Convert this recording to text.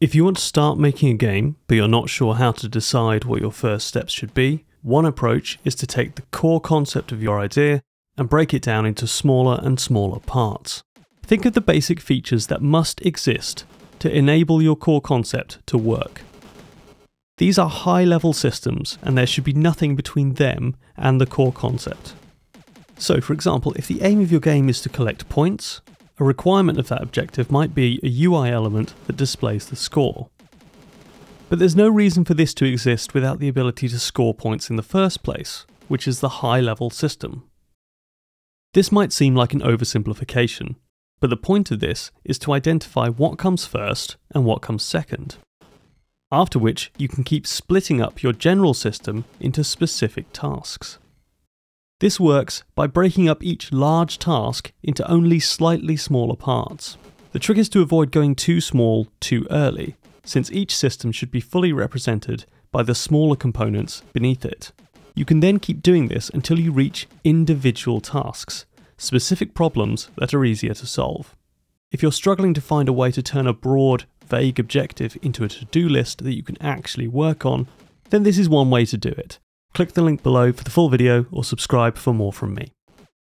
If you want to start making a game, but you're not sure how to decide what your first steps should be, one approach is to take the core concept of your idea and break it down into smaller and smaller parts. Think of the basic features that must exist to enable your core concept to work. These are high level systems, and there should be nothing between them and the core concept. So, for example, if the aim of your game is to collect points, a requirement of that objective might be a UI element that displays the score. But there's no reason for this to exist without the ability to score points in the first place, which is the high level system. This might seem like an oversimplification, but the point of this is to identify what comes first and what comes second. After which, you can keep splitting up your general system into specific tasks. This works by breaking up each large task into only slightly smaller parts. The trick is to avoid going too small too early, since each system should be fully represented by the smaller components beneath it. You can then keep doing this until you reach individual tasks, specific problems that are easier to solve. If you're struggling to find a way to turn a broad, vague objective into a to do list that you can actually work on, then this is one way to do it. Click the link below for the full video or subscribe for more from me.